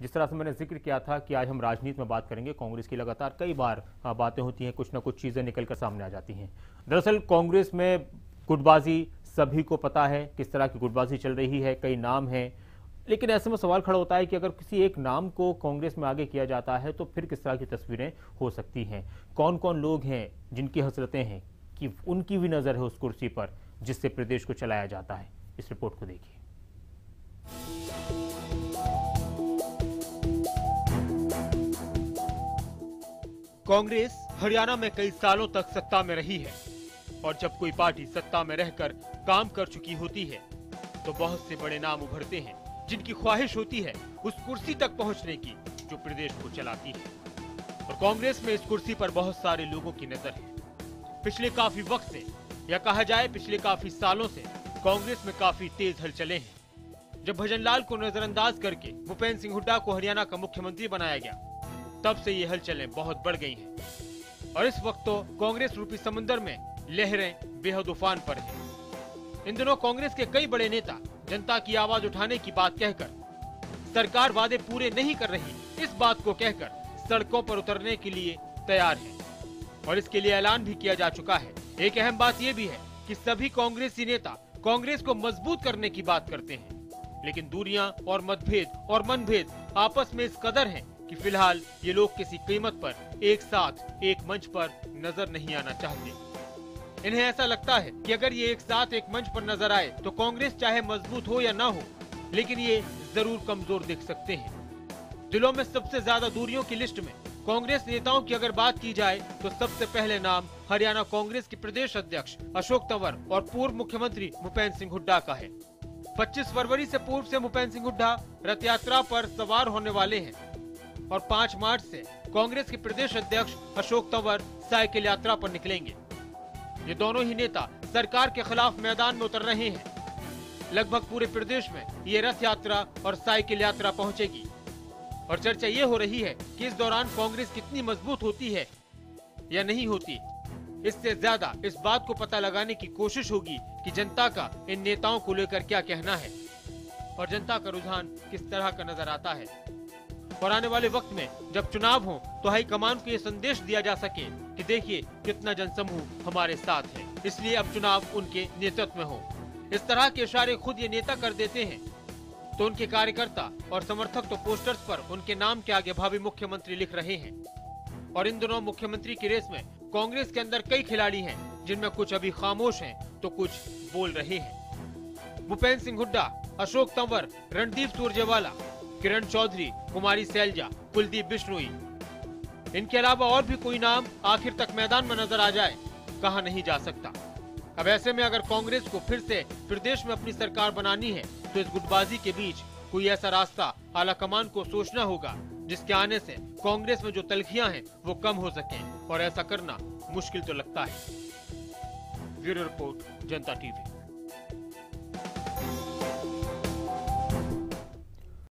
जिस तरह से मैंने ज़िक्र किया था कि आज हम राजनीति में बात करेंगे, कांग्रेस की लगातार कई बार बातें होती हैं, कुछ ना कुछ चीज़ें निकलकर सामने आ जाती हैं। दरअसल कांग्रेस में गुटबाजी सभी को पता है, किस तरह की गुटबाजी चल रही है, कई नाम हैं, लेकिन ऐसे में सवाल खड़ा होता है कि अगर किसी एक नाम को कांग्रेस में आगे किया जाता है तो फिर किस तरह की तस्वीरें हो सकती हैं? कौन कौन लोग हैं जिनकी हसरतें हैं कि उनकी भी नज़र है उस कुर्सी पर जिससे प्रदेश को चलाया जाता है? इस रिपोर्ट को देखिए। कांग्रेस हरियाणा में कई सालों तक सत्ता में रही है और जब कोई पार्टी सत्ता में रहकर काम कर चुकी होती है तो बहुत से बड़े नाम उभरते हैं, जिनकी ख्वाहिश होती है उस कुर्सी तक पहुँचने की जो प्रदेश को चलाती है। और कांग्रेस में इस कुर्सी पर बहुत सारे लोगों की नज़र है। पिछले काफ़ी वक्त से, या कहा जाए पिछले काफ़ी सालों से, कांग्रेस में काफ़ी तेज हलचलें हैं। जब भजनलाल को नजरअंदाज करके भूपेन्द्र सिंह हुड्डा को हरियाणा का मुख्यमंत्री बनाया गया तब से ये हलचलें बहुत बढ़ गई हैं। और इस वक्त तो कांग्रेस रूपी समुद्र में लहरें बेहद उफान पर हैं। इन दिनों कांग्रेस के कई बड़े नेता जनता की आवाज़ उठाने की बात कहकर, सरकार वादे पूरे नहीं कर रही, इस बात को कहकर सड़कों पर उतरने के लिए तैयार है। और इसके लिए ऐलान भी किया जा चुका है। एक अहम बात यह भी है कि सभी कांग्रेसी नेता कांग्रेस को मज़बूत करने की बात करते हैं। लेकिन दूरियाँ और मतभेद और मनभेद आपस में इस कदर हैं कि फ़िलहाल ये लोग किसी कीमत पर, एक साथ, एक मंच पर नज़र नहीं आना चाहते। इन्हें ऐसा लगता है कि अगर ये एक साथ, एक मंच पर नज़र आए तो कांग्रेस चाहे मज़बूत हो या ना हो, लेकिन ये ज़रूर कमज़ोर दिख सकते हैं। जिलों में सबसे ज़्यादा दूरियों की लिस्ट में कांग्रेस नेताओं की अगर बात की जाए तो सबसे पहले नाम हरियाणा कांग्रेस के प्रदेश अध्यक्ष अशोक तंवर और पूर्व मुख्यमंत्री भूपेन्द्र सिंह हुड्डा का है। 25 फरवरी से पूर्व से भूपेन्द्र सिंह हुड्डा रथ यात्रा पर सवार होने वाले हैं। और 5 मार्च से कांग्रेस के प्रदेश अध्यक्ष अशोक तंवर साइकिल यात्रा पर निकलेंगे। ये दोनों ही नेता सरकार के खिलाफ मैदान में उतर रहे हैं। लगभग पूरे प्रदेश में ये रथ यात्रा और साइकिल यात्रा पहुंचेगी। और चर्चा ये हो रही है कि इस दौरान कांग्रेस कितनी मज़बूत होती है या नहीं होती। इससे ज़्यादा इस बात को पता लगाने की कोशिश होगी कि जनता का इन नेताओं को लेकर क्या कहना है। और जनता का रुझान किस तरह का नज़र आता है। और आने वाले वक्त में जब चुनाव हो तो हाईकमान को ये संदेश दिया जा सके कि देखिए कितना जनसमूह हमारे साथ है। इसलिए अब चुनाव उनके नेतृत्व में हो। इस तरह के इशारे खुद ये नेता कर देते हैं। तो उनके कार्यकर्ता और समर्थक तो पोस्टर्स पर उनके नाम के आगे भावी मुख्यमंत्री लिख रहे हैं। और इन दोनों मुख्यमंत्री की रेस में कांग्रेस के अंदर कई खिलाड़ी हैं, जिनमें कुछ अभी खामोश हैं तो कुछ बोल रहे हैं। भूपेन्द्र सिंह हुड्डा, अशोक तंवर, रणदीप सुरजेवाला किरण चौधरी, कुमारी सैलजा, कुलदीप बिश्नोई। इनके अलावा और भी कोई नाम आखिर तक मैदान में नज़र आ जाए, कहा नहीं जा सकता। अब ऐसे में अगर कांग्रेस को फिर से प्रदेश में अपनी सरकार बनानी है तो इस गुटबाजी के बीच कोई ऐसा रास्ता आला कमान को सोचना होगा, जिसके आने से कांग्रेस में जो तलखियाँ हैं, वो कम हो सके, और ऐसा करना मुश्किल तो लगता है। Bureau report, Janata TV.